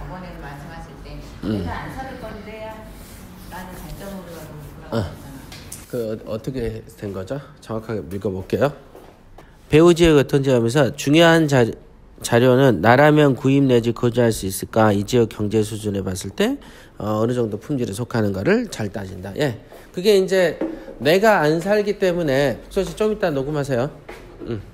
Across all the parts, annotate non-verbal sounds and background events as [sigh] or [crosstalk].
저번에도 말씀하실 때 음. 내가 안 살을 건데 나는 발전으로라도 어. 돌아가잖아. 그 어떻게 된 거죠? 정확하게 읽어볼게요. 배우 지역 어떤지 하면서 중요한 자, 자료는 나라면 구입 내지 거주할 수 있을까 이 지역 경제 수준에 봤을 때 어, 느 정도 품질에 속하는가를 잘 따진다. 예, 그게 이제 내가 안 살기 때문에 소씨 좀 이따 녹음하세요. 음.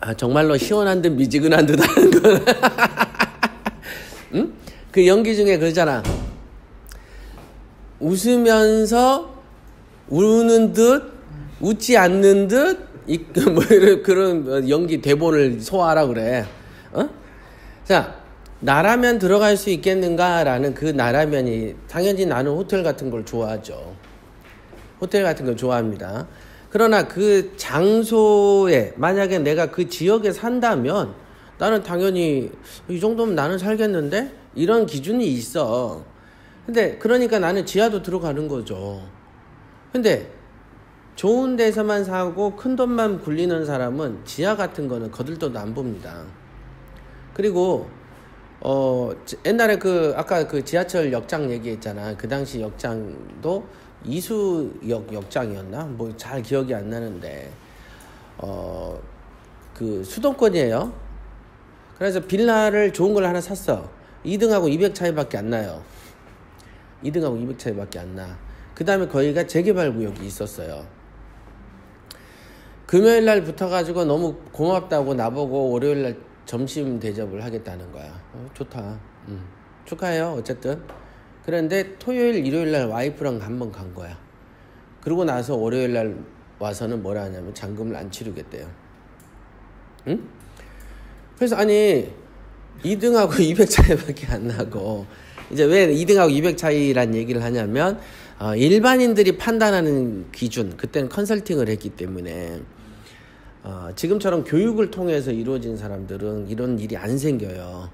아 정말로 시원한 듯 미지근한 듯 하는 거. [laughs] 응? 그 연기 중에 그러잖아. 웃으면서 우는 듯 웃지 않는 듯 이, [laughs] 뭐 이런 그런 연기 대본을 소화하라 그래. 어? 자, 나라면 들어갈 수 있겠는가라는 그 나라면이 당연히 나는 호텔 같은 걸 좋아하죠. 호텔 같은 걸 좋아합니다. 그러나 그 장소에 만약에 내가 그 지역에 산다면 나는 당연히 이 정도면 나는 살겠는데 이런 기준이 있어. 근데 그러니까 나는 지하도 들어가는 거죠. 근데 좋은 데서만 사고 큰 돈만 굴리는 사람은 지하 같은 거는 거들떠도 안 봅니다. 그리고 어 옛날에 그 아까 그 지하철 역장 얘기했잖아. 그 당시 역장도 이수역 역장이었나? 뭐 잘 기억이 안 나는데 어 그 수도권이에요. 그래서 빌라를 좋은 걸 하나 샀어. 2등하고 200 차이밖에 안 나요. 2등하고 200 차이밖에 안 나. 그 다음에 거기가 재개발 구역이 있었어요. 금요일 날 붙어가지고 너무 고맙다고 나보고 월요일 날 점심 대접을 하겠다는 거야. 어, 좋다. 음. 축하해요. 어쨌든. 그런데 토요일, 일요일 날 와이프랑 한 번 간 거야. 그러고 나서 월요일 날 와서는 뭐라 하냐면 잔금을 안 치르겠대요. 응? 그래서 아니 2등하고 200 [laughs] 차이밖에 안 나고 이제 왜 2등하고 200 차이란 얘기를 하냐면 어, 일반인들이 판단하는 기준 그때는 컨설팅을 했기 때문에 어, 지금처럼 교육을 통해서 이루어진 사람들은 이런 일이 안 생겨요.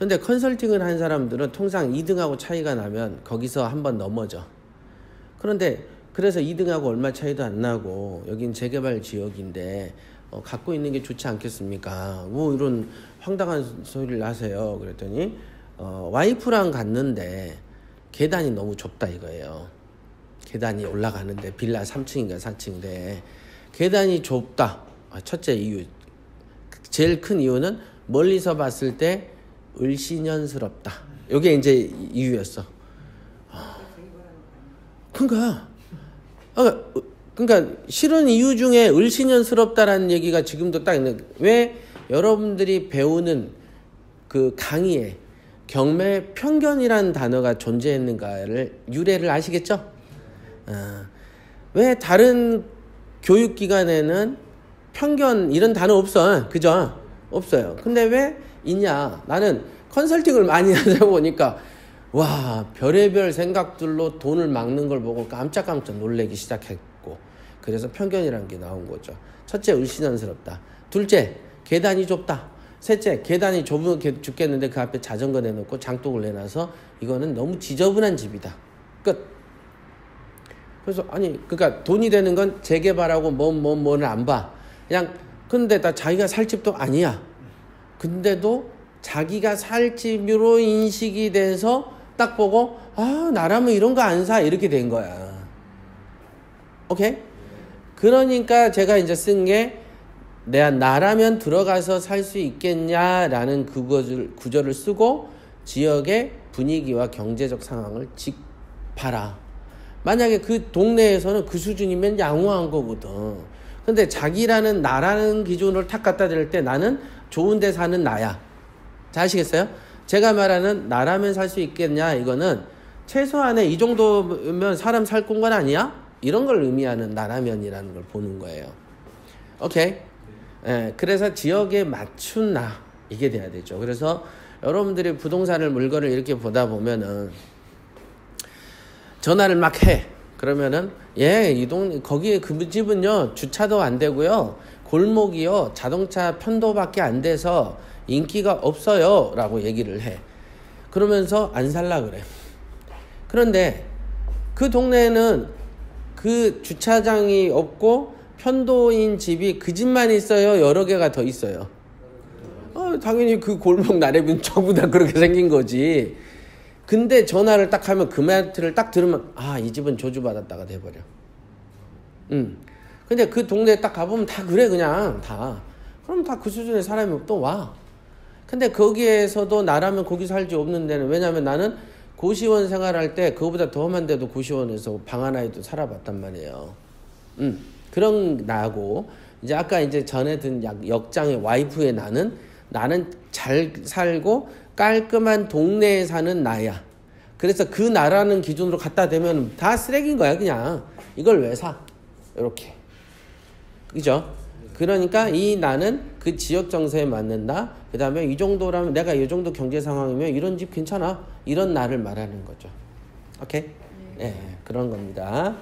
근데 컨설팅을 한 사람들은 통상 2등하고 차이가 나면 거기서 한번 넘어져. 그런데 그래서 2등하고 얼마 차이도 안 나고 여긴 재개발 지역인데 어, 갖고 있는 게 좋지 않겠습니까? 뭐 이런 황당한 소리를 하세요. 그랬더니 어, 와이프랑 갔는데 계단이 너무 좁다 이거예요. 계단이 올라가는데 빌라 3층인가 4층인데 계단이 좁다. 아, 첫째 이유. 제일 큰 이유는 멀리서 봤을 때 을씨년스럽다. 이게 이제 이유였어. 그러니까, 아, 그러니까 싫은 이유 중에 을씨년스럽다라는 얘기가 지금도 딱 있는. 왜 여러분들이 배우는 그 강의에 경매 편견이라는 단어가 존재했는가를 유래를 아시겠죠? 아, 왜 다른 교육기관에는 편견 이런 단어 없어. 그죠? 없어요. 근데 왜 있냐? 나는 컨설팅을 많이 [laughs] 하다 보니까 와, 별의별 생각들로 돈을 막는 걸 보고 깜짝깜짝 놀래기 시작했고 그래서 편견이라는 게 나온 거죠. 첫째, 을신연스럽다. 둘째, 계단이 좁다. 셋째, 계단이 좁은 죽겠는데 그 앞에 자전거 내놓고 장독을 내놔서 이거는 너무 지저분한 집이다. 끝. 그래서 아니 그러니까 돈이 되는 건 재개발하고 뭐뭐 뭐를 안 봐. 그냥 근데 다 자기가 살 집도 아니야. 근데도 자기가 살 집으로 인식이 돼서 딱 보고 아 나라면 이런 거 안 사 이렇게 된 거야. 오케이? 그러니까 제가 이제 쓴 게 내가 나라면 들어가서 살 수 있겠냐라는 그것을 구절을 쓰고 지역의 분위기와 경제적 상황을 직 봐라. 만약에 그 동네에서는 그 수준이면 양호한 거거든. 근데 자기라는 나라는 기준으로 탁 갖다 댈 때 나는 좋은 데 사는 나야. 자, 아시겠어요? 제가 말하는 나라면 살 수 있겠냐, 이거는 최소한의 이 정도면 사람 살 공간 아니야? 이런 걸 의미하는 나라면이라는 걸 보는 거예요. 오케이? 예, 그래서 지역에 맞춘 나, 이게 돼야 되죠. 그래서 여러분들이 부동산을 물건을 이렇게 보다 보면은 전화를 막 해. 그러면은 예, 이동 거기에 그 집은요. 주차도 안 되고요. 골목이요. 자동차 편도밖에 안 돼서 인기가 없어요 라고 얘기를 해. 그러면서 안 살라 그래. 그런데 그 동네에는 그 주차장이 없고 편도인 집이 그 집만 있어요. 여러 개가 더 있어요. 어, 당연히 그 골목 나래비는 [laughs] 전부 다 그렇게 생긴 거지. 근데 전화를 딱 하면 그 멘트를 딱 들으면 아 이 집은 저주받았다가 돼버려. 음. 근데 그 동네에 딱 가보면 다 그래 그냥 다. 그럼 다 그 수준의 사람이 또 와. 근데 거기에서도 나라면 거기 살지 없는 데는 왜냐면 나는 고시원 생활할 때 그거보다 더 험한 데도 고시원에서 방 하나에도 살아봤단 말이에요. 음. 그런 나고 이제 아까 이제 전에 든 약- 역장의 와이프의 나는 나는 잘 살고 깔끔한 동네에 사는 나야. 그래서 그 나라는 기준으로 갖다 대면 다 쓰레기인 거야 그냥 이걸 왜 사? 이렇게 그죠? 그러니까 이 나는 그 지역 정세에 맞는다. 그 다음에 이 정도라면 내가 이 정도 경제 상황이면 이런 집 괜찮아. 이런 나를 말하는 거죠. 오케이? 네, 그런 겁니다.